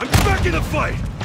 I'm back in the fight!